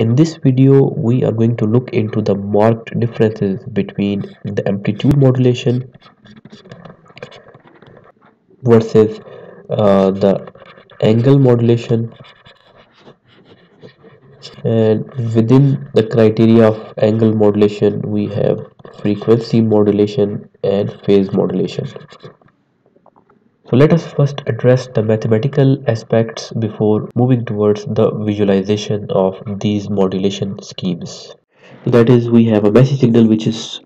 In this video, we are going to look into the marked differences between the amplitude modulation versus uh, the angle modulation and within the criteria of angle modulation we have frequency modulation and phase modulation. So let us first address the mathematical aspects before moving towards the visualization of these modulation schemes. That is we have a message signal which is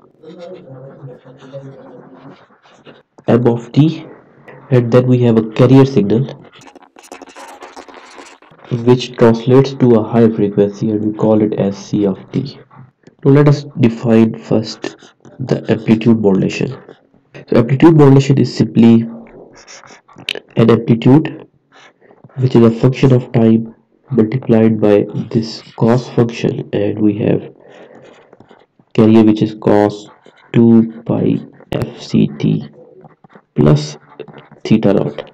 m of t and then we have a carrier signal which translates to a high frequency and we call it as c of t. Now let us define first the amplitude modulation. So amplitude modulation is simply an amplitude which is a function of time multiplied by this cos function. And we have carrier which is cos 2 pi fct plus theta naught.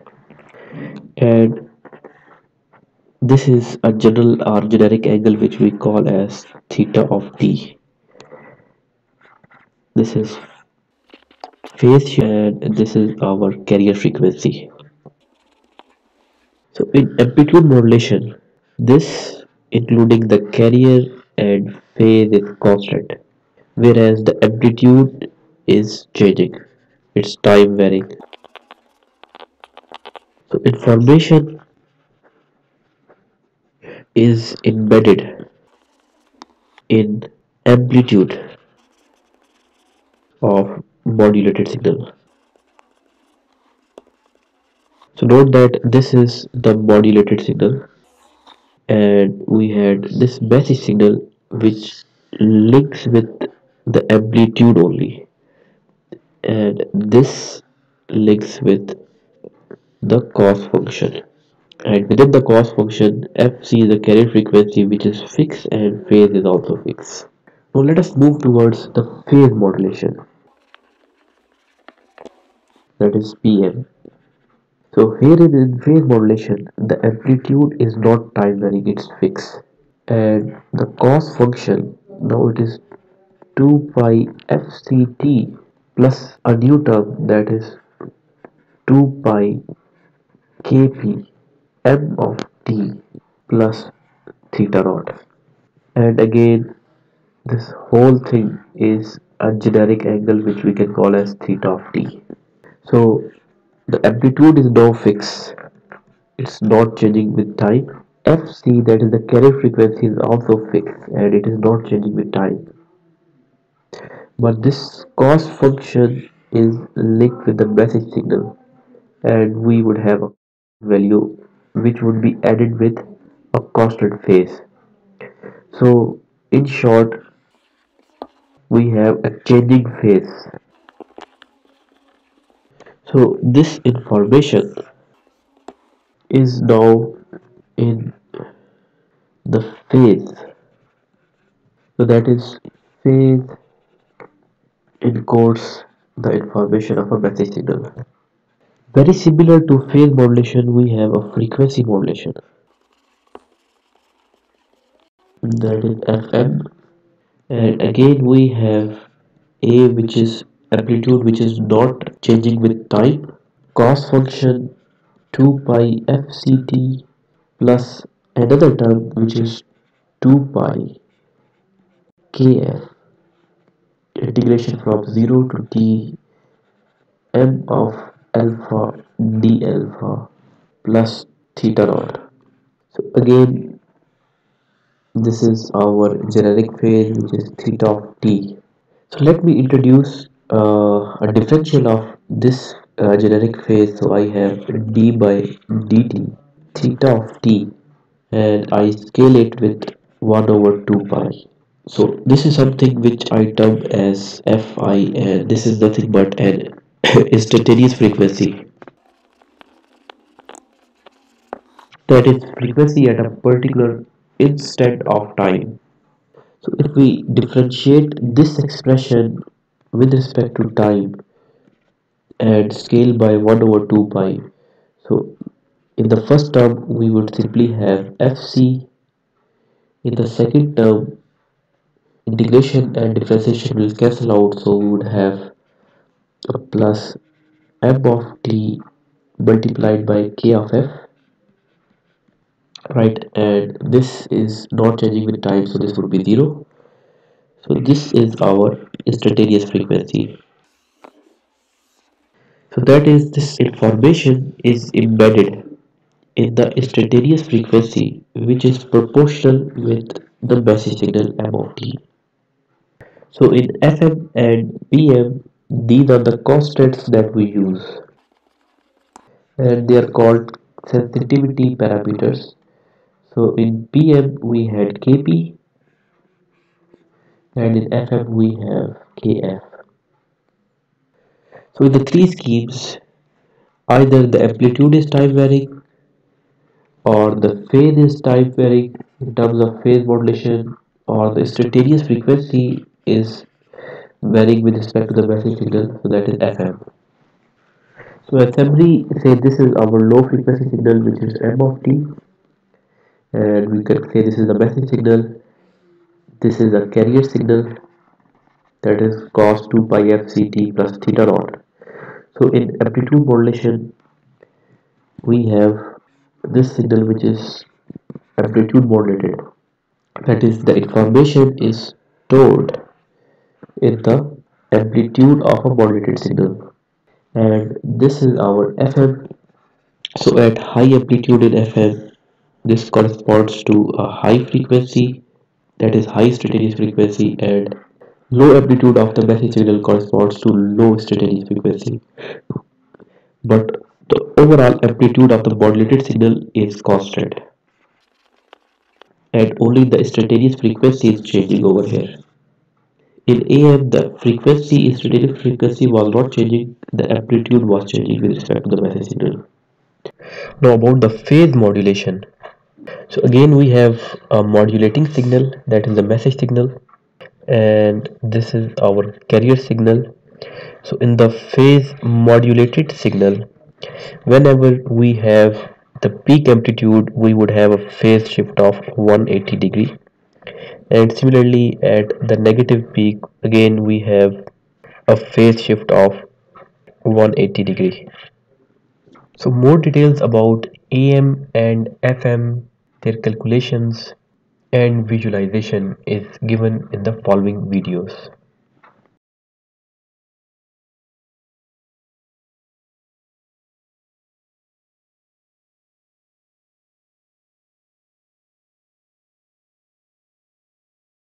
And this is a general or generic angle which we call as theta of t. This is phase and uh, this is our carrier frequency so in amplitude modulation, this including the carrier and phase is constant, whereas the amplitude is changing, it's time varying. So information is embedded in amplitude of modulated signal. so note that this is the modulated signal. And we had this message signal which links with the amplitude only. And this links with the cos function. And within the cos function fc is the carrier frequency which is fixed and phase is also fixed. Now let us move towards the phase modulation that is pm so here in phase modulation, the amplitude is not time varying, it's fixed. And the cos function, now it is 2 pi fct plus a new term that is 2 pi kp m of t plus theta naught. And again, this whole thing is a generic angle which we can call as theta of t. So the amplitude is now fixed it's not changing with time. Fc that is the carrier frequency is also fixed and it is not changing with time. But this cos function is linked with the message signal and we would have a value which would be added with a constant phase. So in short we have a changing phase so this information is now in the phase so that is phase encodes the information of a message signal. Very similar to phase modulation we have a frequency modulation. That is fm and again we have a which is amplitude which is not changing with time. Cos function 2 pi fct plus another term which is 2 pi kf integration from 0 to t m of alpha d alpha plus theta naught. So again this is our generic phase which is theta of t. So let me introduce uh, a differential of this uh, generic phase. So I have d by dt theta of t and I scale it with 1 over 2 pi. So this is something which I term as fi and this is nothing but an instantaneous frequency. That is frequency at a particular instant of time. So if we differentiate this expression with respect to time and scale by 1 over 2 pi. So in the first term we would simply have fc In the second term, integration and differentiation will cancel out, so we would have a plus m of t multiplied by k of f right? And this is not changing with time so this would be 0 so this is our instantaneous frequency. So that is this information is embedded in the instantaneous frequency which is proportional with the message signal m of t. So in fm and pm these are the constants that we use. And they are called sensitivity parameters. So in pm we had kp and in fm we have kf so in the three schemes either the amplitude is time varying or the phase is time varying in terms of phase modulation or the instantaneous frequency is varying with respect to the message signal so that is fm so summary say this is our low frequency signal which is m of t and we can say this is the message signal this is a carrier signal that is cos 2 pi f c t plus theta naught. So in amplitude modulation we have this signal which is amplitude modulated. That is the information is stored in the amplitude of a modulated signal. And this is our fm so at high amplitude in fm this corresponds to a high frequency that is high instantaneous frequency and low amplitude of the message signal corresponds to low instantaneous frequency. But the overall amplitude of the modulated signal is constant. And only the instantaneous frequency is changing over here. In AM the frequency instantaneous frequency was not changing the amplitude was changing with respect to the message signal. Now about the phase modulation so again we have a modulating signal that is the message signal and this is our carrier signal. So in the phase modulated signal whenever we have the peak amplitude we would have a phase shift of 180 degree. And similarly at the negative peak again we have a phase shift of 180 degree. So more details about AM and FM their calculations and visualization is given in the following videos